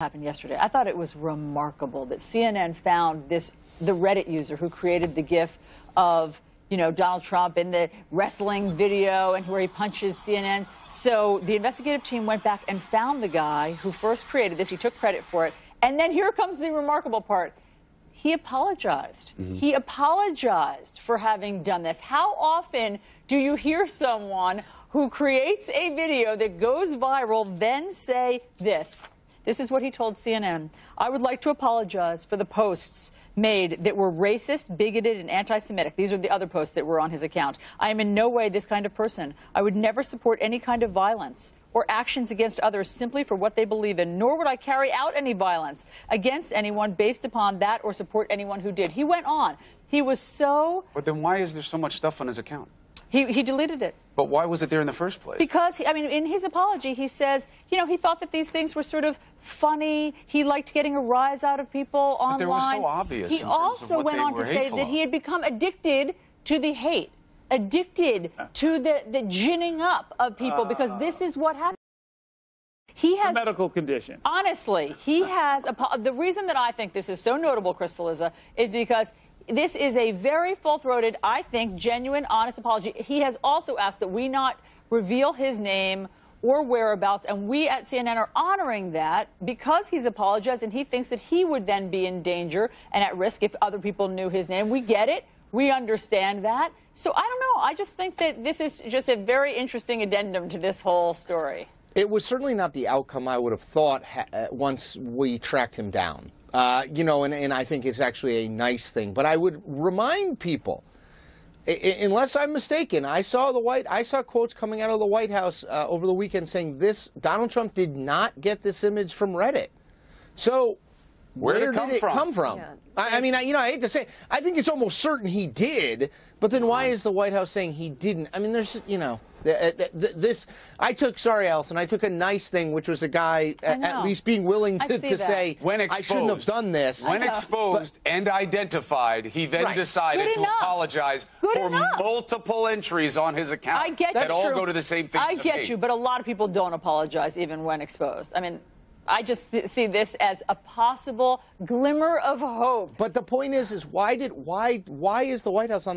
happened yesterday. I thought it was remarkable that CNN found this the Reddit user who created the GIF of you know Donald Trump in the wrestling video and where he punches CNN. So the investigative team went back and found the guy who first created this. He took credit for it, and then here comes the remarkable part. He apologized. Mm -hmm. He apologized for having done this. How often do you hear someone who creates a video that goes viral then say this? This is what he told CNN. I would like to apologize for the posts made that were racist, bigoted, and anti-Semitic. These are the other posts that were on his account. I am in no way this kind of person. I would never support any kind of violence or actions against others simply for what they believe in, nor would I carry out any violence against anyone based upon that or support anyone who did. He went on. He was so... But then why is there so much stuff on his account? He, he deleted it. But why was it there in the first place? Because, he, I mean, in his apology, he says, you know, he thought that these things were sort of funny. He liked getting a rise out of people online. But they were so obvious. He also went on to say that he had become addicted to the hate, addicted to the, the ginning up of people, uh, because this is what happened. He has a medical condition. Honestly, he has a, the reason that I think this is so notable, Crystal is because this is a very full-throated, I think, genuine, honest apology. He has also asked that we not reveal his name or whereabouts, and we at CNN are honoring that because he's apologized and he thinks that he would then be in danger and at risk if other people knew his name. We get it. We understand that. So I don't know. I just think that this is just a very interesting addendum to this whole story. It was certainly not the outcome I would have thought uh, once we tracked him down. Uh, you know, and, and I think it's actually a nice thing. But I would remind people, unless I'm mistaken, I saw the White, I saw quotes coming out of the White House uh, over the weekend saying this Donald Trump did not get this image from Reddit. So where, where did it, come, did it from? come from? Yeah. I, I, mean, I, you know, I hate to say, I think it's almost certain he did. But then why is the White House saying he didn't? I mean, there's, you know. Uh, this, I took, sorry, Alisyn, I took a nice thing, which was a guy at least being willing to, to say, when exposed, I shouldn't have done this. When exposed but, and identified, he then right. decided Good to enough. apologize Good for enough. multiple entries on his account I get that you. all go to the same thing. I get you, but a lot of people don't apologize even when exposed. I mean, I just see this as a possible glimmer of hope. But the point is, is why did why why is the White House on the